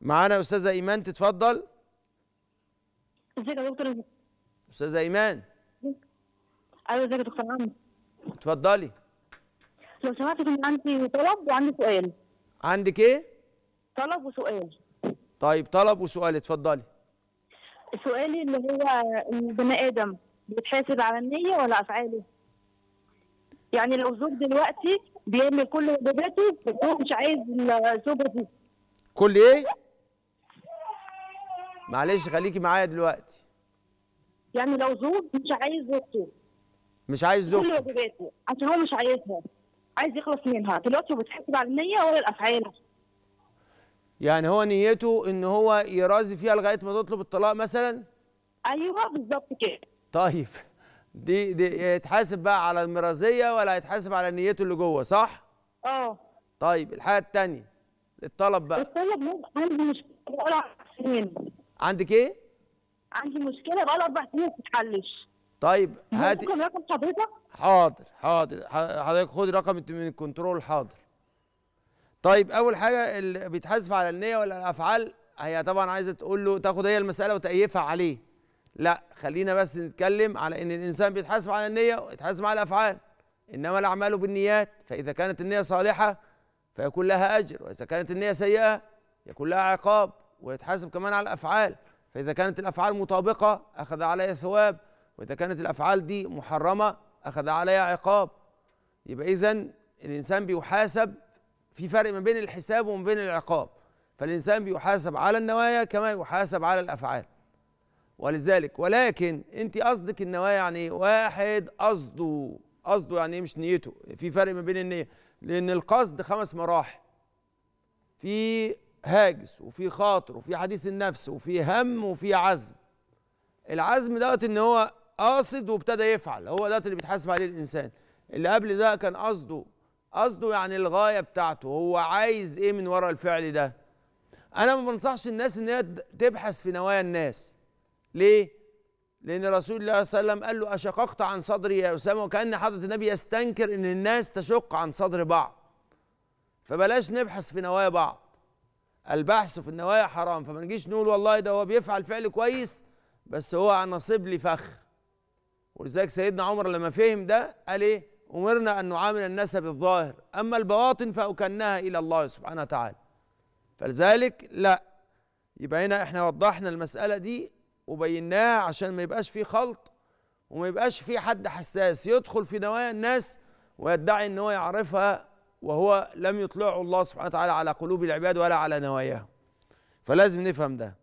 معانا أستاذة إيمان تتفضل. ازيك يا دكتور؟ أستاذة إيمان. أيوه ازيك يا دكتور عمرو اتفضلي. لو سمحت كان عندي طلب وعندي سؤال. عندك إيه؟ طلب وسؤال. طيب طلب وسؤال اتفضلي. سؤالي اللي هو البني آدم بيتحاسب على النية ولا أفعاله؟ يعني لو زوج دلوقتي بيعمل كل واجباته بس هو مش عايز الزوجة دي كل إيه؟ معلش خليكي معايا دلوقتي. يعني لو زوج مش عايز زوجته. مش عايز كل زوجته. واجباته عشان هو مش عايزها. عايز يخلص منها. دلوقتي هو بيتحاسب على النية ولا الأفعال. يعني هو نيته إن هو يرازي فيها لغاية ما تطلب الطلاق مثلا؟ أيوه بالظبط كده. طيب. دي دي يتحاسب بقى على المرازيه ولا يتحاسب على نيته اللي جوه صح؟ آه. طيب الحاجة الثانية الطلب بقى. الطلب عندي مشكله سنين عندك إيه؟ عندي مشكلة بقالها أربع سنين ما بتتحلش طيب هاتي. ممكن رقم حضرتك؟ حاضر حاضر. حضرتك خد رقم من الكنترول حاضر. طيب أول حاجة اللي بيتحاسب على النية ولا الأفعال؟ هي طبعا عايزة تقول له تاخد هي المسألة وتأيفها عليه. لا خلينا بس نتكلم على إن الإنسان بيتحاسب على النية ويتحاسب على الأفعال. إنما الأعمال بالنيات فإذا كانت النية صالحة فيكون لها أجر وإذا كانت النية سيئة يكون لها عقاب. ويتحاسب كمان على الأفعال. فإذا كانت الأفعال مطابقة أخذ عليها ثواب. وإذا كانت الأفعال دي محرمة أخذ عليها عقاب. يبقى اذا الإنسان بيحاسب في فرق ما بين الحساب وما بين العقاب. فالإنسان بيحاسب على النوايا كما يحاسب على الأفعال. ولذلك ولكن أنت قصدك النوايا يعني إيه؟ واحد قصده. قصده يعني إيه؟ مش نيته. في فرق ما بين النيه لأن القصد خمس مراحل. في هاجس وفي خاطر وفي حديث النفس وفي هم وفي عزم. العزم دوت إن هو قاصد وابتدى يفعل هو ده اللي بيتحاسب عليه الإنسان. اللي قبل ده كان قصده قصده يعني الغاية بتاعته هو عايز إيه من ورا الفعل ده؟ أنا ما بنصحش الناس إن هي تبحث في نوايا الناس. ليه؟ لأن رسول الله صلى الله عليه وسلم قال له أشققت عن صدري يا أسامة؟ وكأن حضرة النبي يستنكر إن الناس تشق عن صدر بعض. فبلاش نبحث في نوايا بعض. البحث في النوايا حرام فما نجيش نقول والله ده هو بيفعل فعل كويس بس هو نصيب لي فخ. ولذلك سيدنا عمر لما فهم ده قال إيه؟ أمرنا أن نعامل الناس بالظاهر أما البواطن فأكنها إلى الله سبحانه وتعالى. فلذلك لا يبقى هنا إحنا وضحنا المسألة دي وبيناها عشان ما يبقاش في خلط وما يبقاش في حد حساس يدخل في نوايا الناس ويدعي إن هو يعرفها وهو لم يطلعه الله سبحانه وتعالى على قلوب العباد ولا على نواياهم. فلازم نفهم ده.